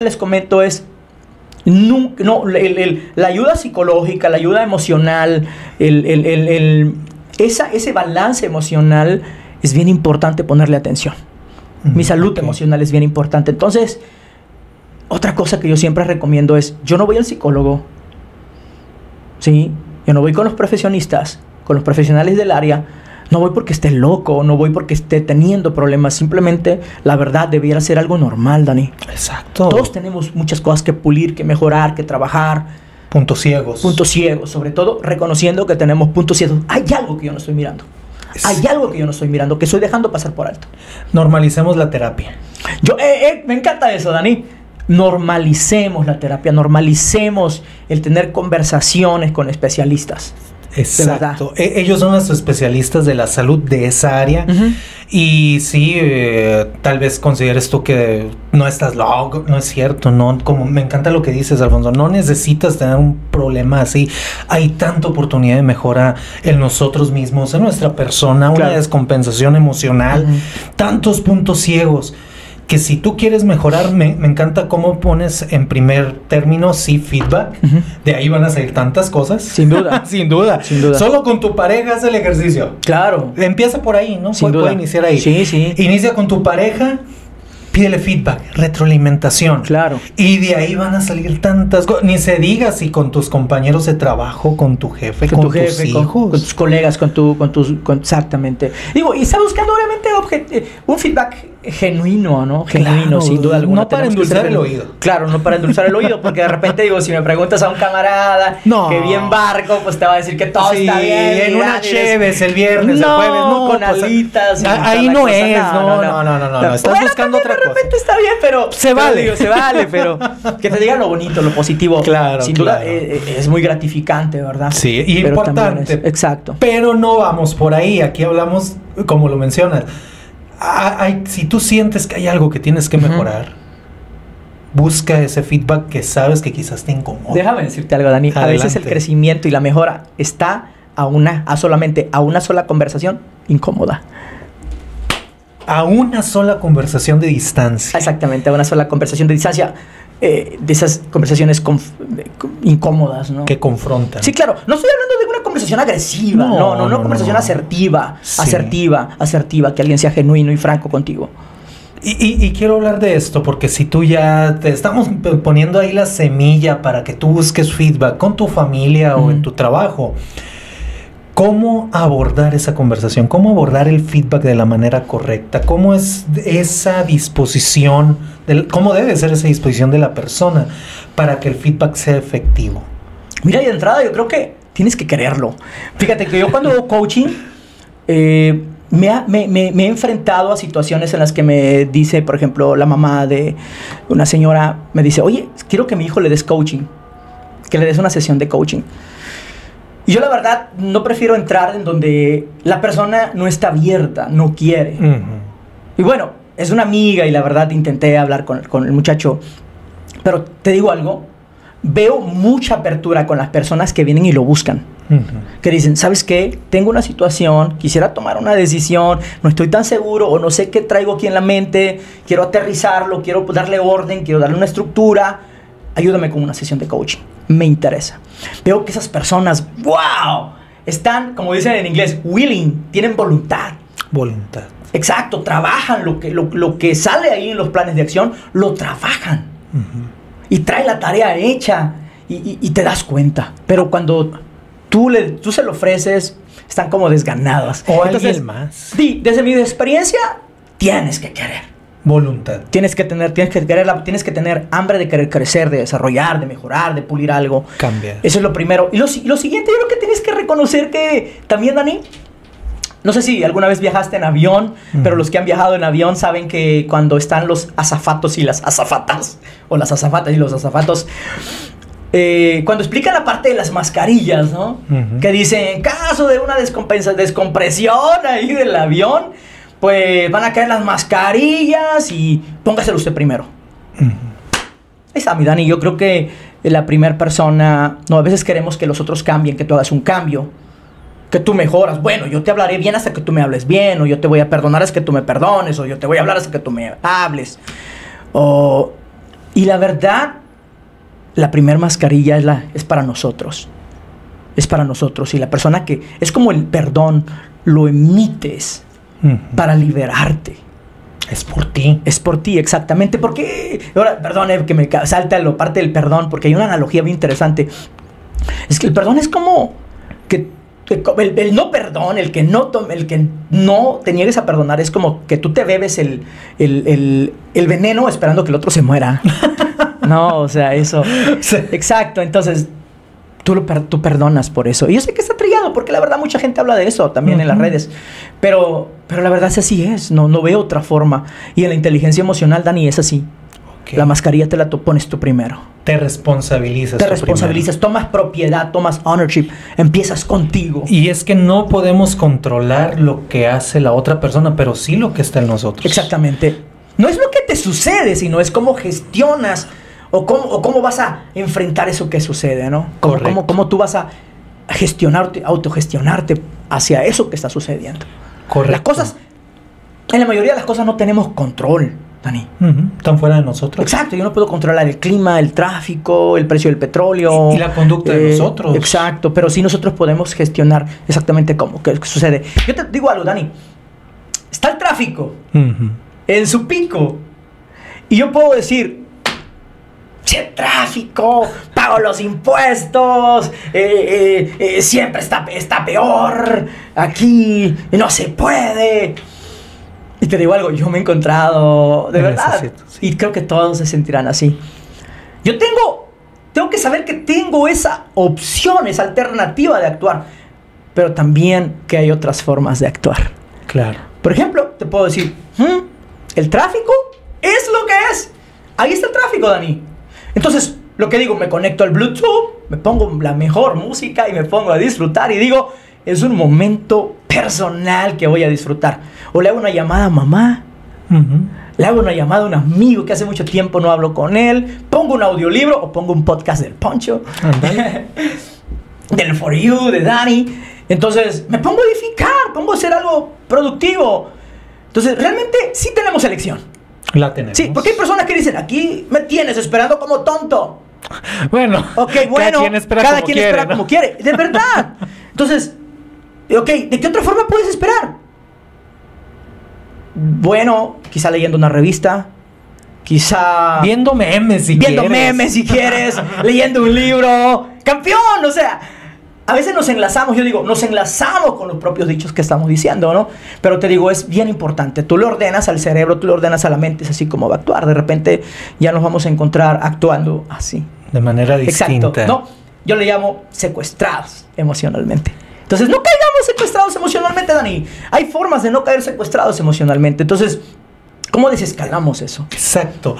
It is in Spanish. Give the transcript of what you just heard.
les comento es, no, el- el- la ayuda psicológica, la ayuda emocional, el, el- el- el- esa, ese balance emocional es bien importante ponerle atención. Mi salud emocional es bien importante. Entonces, otra cosa que yo siempre recomiendo es, yo no voy al psicólogo, ¿sí? Yo no voy con los profesionistas, con los profesionales del área, no voy porque esté loco, no voy porque esté teniendo problemas, simplemente la verdad debiera ser algo normal, Dani. Exacto. Todos tenemos muchas cosas que pulir, que mejorar, que trabajar, puntos ciegos. puntos ciegos, sobre todo reconociendo que tenemos puntos ciegos. Hay algo que yo no estoy mirando. Es- Hay algo que yo no estoy mirando, que estoy dejando pasar por alto. Normalicemos la terapia. Yo, eh, eh, me encanta eso, Dani. Normalicemos la terapia, normalicemos el tener conversaciones con especialistas. Exacto. E- ellos son los especialistas de la salud de esa área. Y sí, eh, tal vez consideres tú que no estás loco, no es cierto, no, como me encanta lo que dices, Alfonso, no necesitas tener un problema así, hay tanta oportunidad de mejora en nosotros mismos, en nuestra persona, una descompensación emocional, tantos puntos ciegos. Que si tú quieres mejorar, me, me encanta cómo pones en primer término, sí, feedback. De ahí van a salir tantas cosas. Sin duda. Sin duda. Sin duda. Solo con tu pareja haz el ejercicio. Claro. Empieza por ahí, ¿no? Sin duda. puede iniciar ahí. Sí, sí. Inicia con tu pareja, pídele feedback, retroalimentación. Claro. Y de ahí van a salir tantas cosas. Ni se diga si con tus compañeros de trabajo, con tu jefe, con, con, tu tus jefe, con, hijos. con tus colegas, con tu, con tus, con- exactamente. Digo, y está buscando obviamente eh, un feedback genuino, ¿no? Genuino, Claro, sin duda alguna. no para endulzar el oído. Claro, no para endulzar el oído, porque de repente digo, si me preguntas a un camarada No. que bien barco, pues te va a decir que todo Sí, está bien. en una cheves el viernes, no, el jueves, no, con pues, alitas. ahí no es, no, no, no, no, no, no, estás buscando otra de repente cosa. está bien, pero Se pero vale. digo, se vale, pero que te digan lo bonito, lo positivo. Claro, Sin duda claro. eh, eh, es muy gratificante, ¿verdad? Sí, y Pero también importante. es- exacto. Pero no vamos por ahí. Aquí hablamos, como lo mencionas. Ah, hay- si tú sientes que hay algo que tienes que mejorar, busca ese feedback que sabes que quizás te incomoda. Déjame decirte algo, Dani. A veces el crecimiento y la mejora está a una, a solamente a una sola conversación incómoda. A una sola conversación de distancia. Exactamente, a una sola conversación de distancia. eh, de esas conversaciones incómodas, ¿no? Que confrontan. Sí, claro. No estoy hablando de una conversación agresiva. No, No, no, una no, conversación no. asertiva. Sí. Asertiva, asertiva. Que alguien sea genuino y franco contigo. Y, y- y quiero hablar de esto porque si tú ya te estamos poniendo ahí la semilla para que tú busques feedback con tu familia o en tu trabajo, ¿cómo abordar esa conversación? ¿Cómo abordar el feedback de la manera correcta? ¿Cómo es esa disposición? del- ¿Cómo debe ser esa disposición de la persona para que el feedback sea efectivo? Mira, y de entrada yo creo que tienes que quererlo. Fíjate que yo cuando hago coaching, eh, me, ha- me- me- me he enfrentado a situaciones en las que me dice, por ejemplo, la mamá de una señora, me dice, oye, quiero que mi hijo le des coaching, que le des una sesión de coaching. Y yo la verdad no prefiero entrar en donde la persona no está abierta, no quiere. Y bueno, es una amiga y la verdad intenté hablar con, con el muchacho. Pero te digo algo, veo mucha apertura con las personas que vienen y lo buscan. Que dicen, ¿sabes qué? Tengo una situación, quisiera tomar una decisión, no estoy tan seguro o no sé qué traigo aquí en la mente, quiero aterrizarlo, quiero darle orden, quiero darle una estructura. Ayúdame con una sesión de coaching. Me interesa. Veo que esas personas, wow, están, como dicen en inglés, willing, tienen voluntad. Voluntad. Exacto, trabajan lo que, lo, lo que sale ahí en los planes de acción, lo trabajan y trae la tarea hecha y, y- y te das cuenta. Pero cuando tú, le, tú se lo ofreces, están como desganadas. O Entonces, alguien más. Sí, desde mi experiencia, tienes que querer. Voluntad. Tienes que tener, tienes que querer, la- tienes que tener hambre de querer crecer, de desarrollar, de mejorar, de pulir algo. Cambiar. Eso es lo primero. Y lo, si- lo siguiente, yo creo que tienes que reconocer que también, Dani, no sé si alguna vez viajaste en avión, Mm. pero los que han viajado en avión saben que cuando están los azafatos y las azafatas, o las azafatas y los azafatos, eh, cuando explican la parte de las mascarillas, ¿no? Ujú. Que dicen, en caso de una descompensa, descompresión ahí del avión, pues van a caer las mascarillas y póngaselo usted primero. Ujú. Ahí está, mi Dani. Yo creo que la primera persona, no, a veces queremos que los otros cambien, que tú hagas un cambio, que tú mejoras. Bueno, yo te hablaré bien hasta que tú me hables bien, o yo te voy a perdonar hasta que tú me perdones, o yo te voy a hablar hasta que tú me hables. O, Y la verdad, la primera mascarilla es, la, es para nosotros. Es para nosotros. Y la persona que es como el perdón, lo emites Para liberarte. Es por ti. Es por ti, exactamente. Porque, ahora, perdón, que me salta lo parte del perdón, porque hay una analogía bien interesante. Es que el perdón es como que, el, el no perdón, el que no, tom- el que no te niegues a perdonar, es como que tú te bebes el, el, el- el veneno esperando que el otro se muera. no, o sea, eso. Sí. Exacto, entonces tú, lo tú perdonas por eso. Y yo sé que está trillado, porque la verdad mucha gente habla de eso también en las redes. Pero, pero la verdad es así es, no, no veo otra forma. Y en la inteligencia emocional, Dani, es así. Ok. La mascarilla te la pones tú primero. Te responsabilizas. Te responsabilizas, tomas propiedad, tomas ownership, empiezas contigo. Y es que no podemos controlar lo que hace la otra persona, pero sí lo que está en nosotros. Exactamente. No es lo que te sucede, sino es cómo gestionas o cómo, o cómo vas a enfrentar eso que sucede, ¿no? Cómo, Correcto. cómo, cómo tú vas a gestionarte, autogestionarte hacia eso que está sucediendo. Correcto. Las cosas, en la mayoría de las cosas no tenemos control, Dani. Están fuera de nosotros. Exacto, yo no puedo controlar el clima, el tráfico, el precio del petróleo. Y- y la conducta de nosotros. Exacto, pero sí nosotros podemos gestionar exactamente cómo, qué, qué sucede. Yo te digo algo, Dani. Está el tráfico en su pico. Y yo puedo decir, che tráfico, pago los impuestos, eh, eh, eh, siempre está, está peor, aquí no se puede. Y te digo algo, yo me he encontrado, de verdad, situación. y creo que todos se sentirán así. Yo tengo, tengo que saber que tengo esa opción, esa alternativa de actuar, pero también que hay otras formas de actuar. Claro. Por ejemplo, te puedo decir, "Hmm, el tráfico es lo que es. Ahí está el tráfico, Dani. Entonces, lo que digo, me conecto al Bluetooth, me pongo la mejor música y me pongo a disfrutar y digo, es un momento personal que voy a disfrutar. O le hago una llamada a mamá, Ujú. le hago una llamada a un amigo que hace mucho tiempo no hablo con él, pongo un audiolibro o pongo un podcast del Poncho, del For You, de Dani. Entonces, me pongo a edificar, pongo a hacer algo productivo. Entonces, realmente sí tenemos elección. La tenemos. Sí, porque hay personas que dicen, aquí me tienes esperando como tonto. Bueno. Ok, bueno, Cada quien espera cada como quien quiere, espera ¿no? como quiere. De verdad. Entonces, ok, ¿de qué otra forma puedes esperar? Bueno, quizá leyendo una revista, quizá Viendo memes si viendo quieres. memes si quieres, leyendo un libro. ¡Campeón! O sea, a veces nos enlazamos, yo digo, nos enlazamos con los propios dichos que estamos diciendo, ¿no? Pero te digo, es bien importante. Tú le ordenas al cerebro, tú le ordenas a la mente, es así como va a actuar. De repente ya nos vamos a encontrar actuando así. De manera distinta. Exacto. No, yo le llamo secuestrados emocionalmente. Entonces, no caigamos secuestrados emocionalmente, Dani. Hay formas de no caer secuestrados emocionalmente. Entonces, ¿cómo desescalamos eso? Exacto.